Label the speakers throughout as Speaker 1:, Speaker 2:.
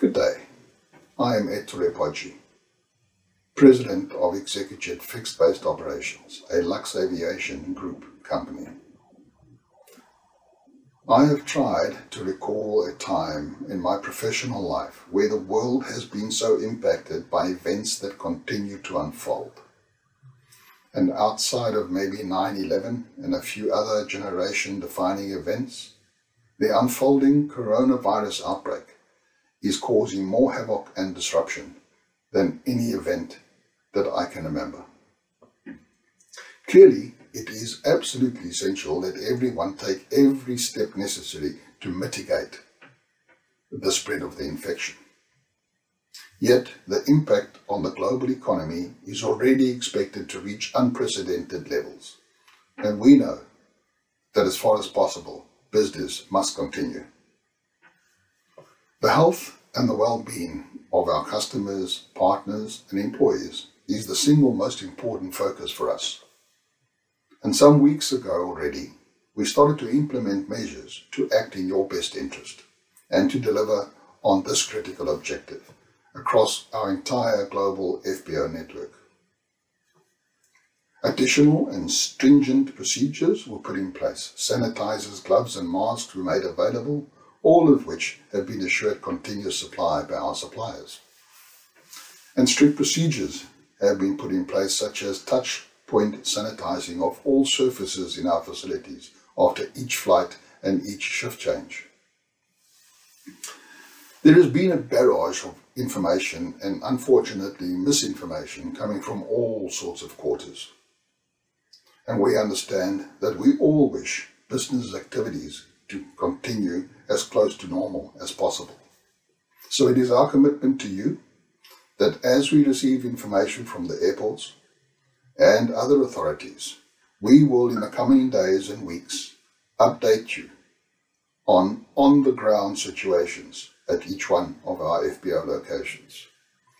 Speaker 1: Good day. I am Ettore Poggi, President of Execujet Fixed Based Operations, a Luxaviation Group company. I have tried to recall a time in my professional life where the world has been so impacted by events that continue to unfold. And outside of maybe 9-11 and a few other generation-defining events, the unfolding coronavirus outbreak is causing more havoc and disruption than any event that I can remember. Clearly, it is absolutely essential that everyone take every step necessary to mitigate the spread of the infection. Yet, the impact on the global economy is already expected to reach unprecedented levels. And we know that as far as possible, business must continue. The health and the well-being of our customers, partners and employees is the single most important focus for us. And some weeks ago already, we started to implement measures to act in your best interest and to deliver on this critical objective across our entire global FBO network. Additional and stringent procedures were put in place. Sanitizers, gloves and masks were made available, all of which have been assured continuous supply by our suppliers. And strict procedures have been put in place such as touch point sanitizing of all surfaces in our facilities after each flight and each shift change. There has been a barrage of information and unfortunately misinformation coming from all sorts of quarters and we understand that we all wish business activities to continue as close to normal as possible. So it is our commitment to you that as we receive information from the airports and other authorities, we will in the coming days and weeks update you on on-the-ground situations at each one of our FBO locations.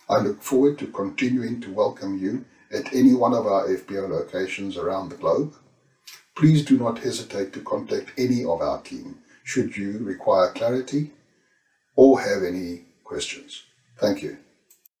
Speaker 1: I look forward to continuing to welcome you at any one of our FBO locations around the globe, please do not hesitate to contact any of our team should you require clarity or have any questions. Thank you.